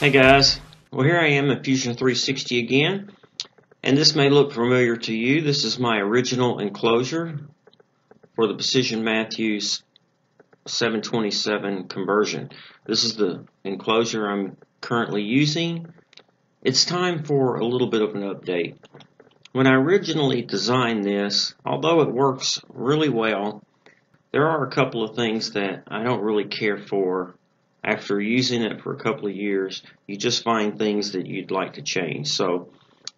Hey guys, well here I am in Fusion 360 again, and this may look familiar to you. This is my original enclosure for the Precision Matthews 727 conversion. This is the enclosure I'm currently using. It's time for a little bit of an update. When I originally designed this, although it works really well, there are a couple of things that I don't really care for after using it for a couple of years. You just find things that you'd like to change. So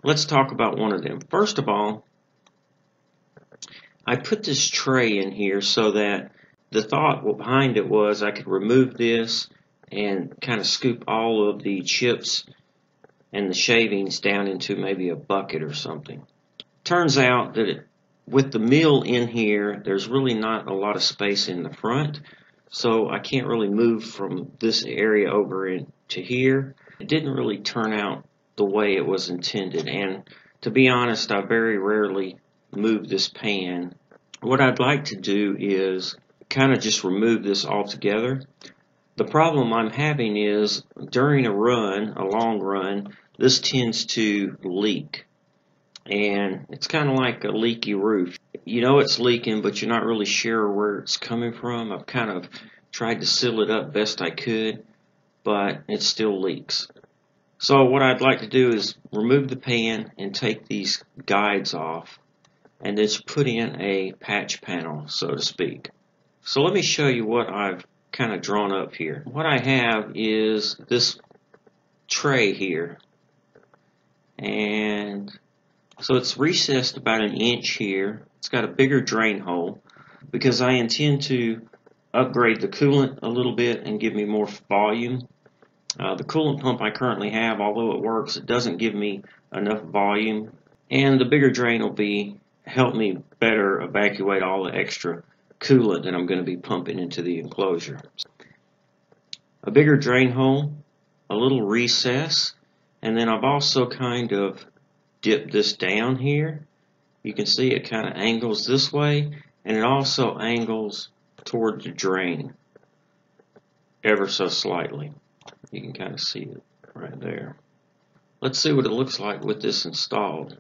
let's talk about one of them. First of all, I put this tray in here so that the thought behind it was I could remove this and kind of scoop all of the chips and the shavings down into maybe a bucket or something. Turns out that it, with the mill in here, there's really not a lot of space in the front, so I can't really move from this area over into here. It didn't really turn out the way it was intended, and to be honest, I very rarely move this pan. What I'd like to do is kind of just remove this altogether. The problem I'm having is during a run, a long run, this tends to leak. And it's kind of like a leaky roof. You know it's leaking, but you're not really sure where it's coming from. I've kind of tried to seal it up best I could, but it still leaks. So what I'd like to do is remove the pan and take these guides off and just put in a patch panel, so to speak. So let me show you what I've kind of drawn up here. What I have is this tray here. And so it's recessed about an inch here. It's got a bigger drain hole because I intend to upgrade the coolant a little bit and give me more volume. Uh, the coolant pump I currently have, although it works, it doesn't give me enough volume. And the bigger drain will be help me better evacuate all the extra coolant that I'm going to be pumping into the enclosure. A bigger drain hole, a little recess, and then I've also kind of dipped this down here. You can see it kind of angles this way, and it also angles toward the drain ever so slightly. You can kind of see it right there. Let's see what it looks like with this installed.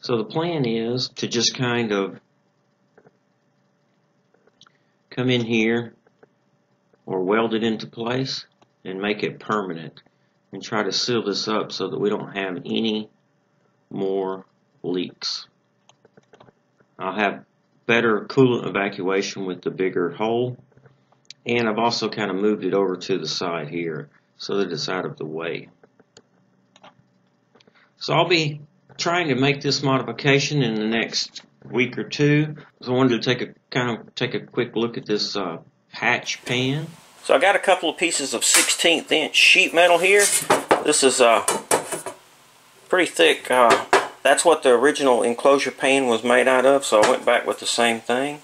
So the plan is to just kind of come in here or weld it into place and make it permanent and try to seal this up so that we don't have any more leaks. I'll have better coolant evacuation with the bigger hole and I've also kind of moved it over to the side here so that it's out of the way. So I'll be trying to make this modification in the next week or two. So I wanted to take a kind of take a quick look at this uh, patch pan. So I got a couple of pieces of 16th inch sheet metal here. This is uh, pretty thick. Uh, that's what the original enclosure pane was made out of, so I went back with the same thing.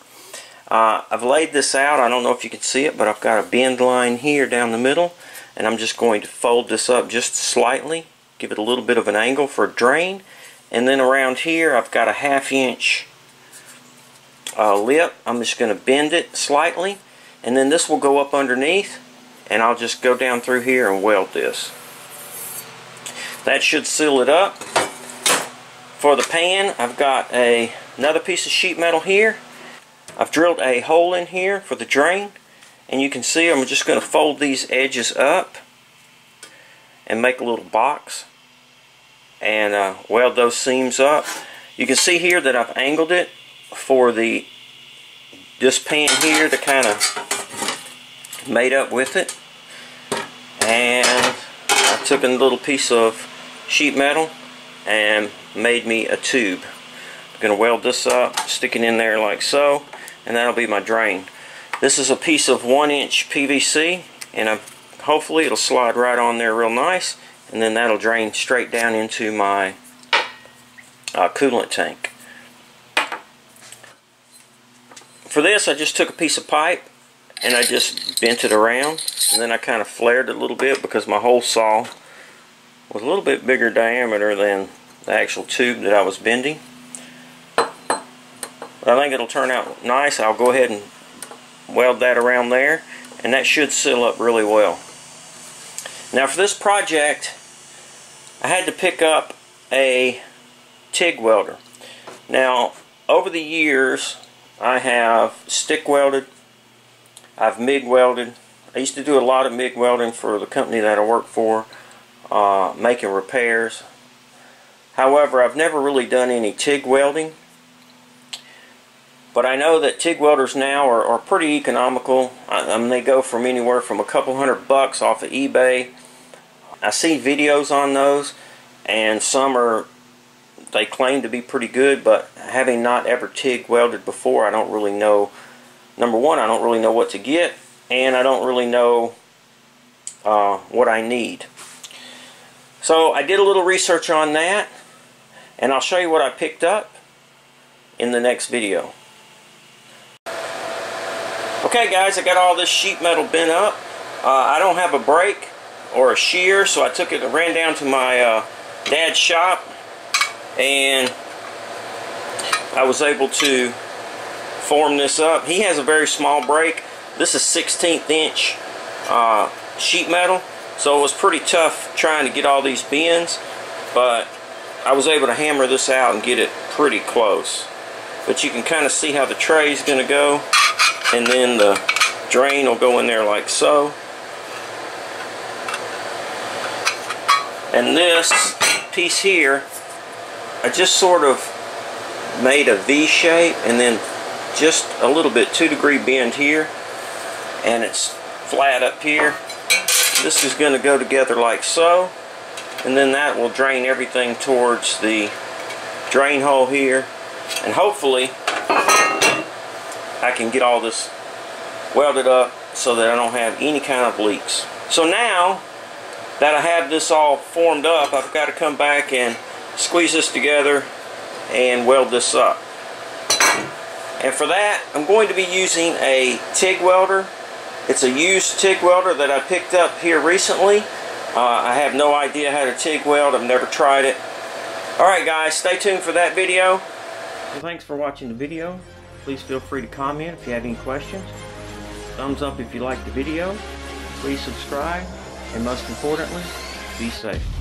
Uh, I've laid this out. I don't know if you can see it, but I've got a bend line here down the middle, and I'm just going to fold this up just slightly, give it a little bit of an angle for a drain, and then around here I've got a half inch uh, lip. I'm just going to bend it slightly and then this will go up underneath and I'll just go down through here and weld this. That should seal it up. For the pan I've got a another piece of sheet metal here. I've drilled a hole in here for the drain and you can see I'm just going to fold these edges up and make a little box and uh, weld those seams up. You can see here that I've angled it for the this pan here to kind of made up with it and I took a little piece of sheet metal and made me a tube. I'm going to weld this up, stick it in there like so, and that'll be my drain. This is a piece of one inch PVC and I'm, hopefully it'll slide right on there real nice and then that'll drain straight down into my uh, coolant tank. For this I just took a piece of pipe and I just bent it around and then I kind of flared it a little bit because my hole saw was a little bit bigger diameter than the actual tube that I was bending. But I think it'll turn out nice. I'll go ahead and weld that around there and that should seal up really well. Now for this project, I had to pick up a TIG welder. Now, over the years, I have stick welded, I've MIG welded. I used to do a lot of MIG welding for the company that I work for, uh, making repairs. However, I've never really done any TIG welding. But I know that TIG welders now are, are pretty economical. I, I mean, they go from anywhere from a couple hundred bucks off of eBay. I see videos on those, and some are, they claim to be pretty good, but having not ever TIG welded before, I don't really know. Number one, I don't really know what to get, and I don't really know uh, what I need. So I did a little research on that, and I'll show you what I picked up in the next video. Okay guys, I got all this sheet metal bent up. Uh, I don't have a brake or a shear, so I took it and ran down to my uh, dad's shop and I was able to form this up. He has a very small brake. This is 16th inch uh, sheet metal, so it was pretty tough trying to get all these bends, but I was able to hammer this out and get it pretty close. But you can kind of see how the tray is going to go and then the drain will go in there like so. And this piece here I just sort of made a V shape and then just a little bit two degree bend here and it's flat up here. This is going to go together like so and then that will drain everything towards the drain hole here and hopefully I can get all this welded up so that I don't have any kind of leaks. So now that I have this all formed up, I've got to come back and squeeze this together and weld this up. And for that, I'm going to be using a TIG welder. It's a used TIG welder that I picked up here recently. Uh, I have no idea how to TIG weld. I've never tried it. Alright guys, stay tuned for that video. Well, thanks for watching the video. Please feel free to comment if you have any questions. Thumbs up if you like the video. Please subscribe. And most importantly, be safe.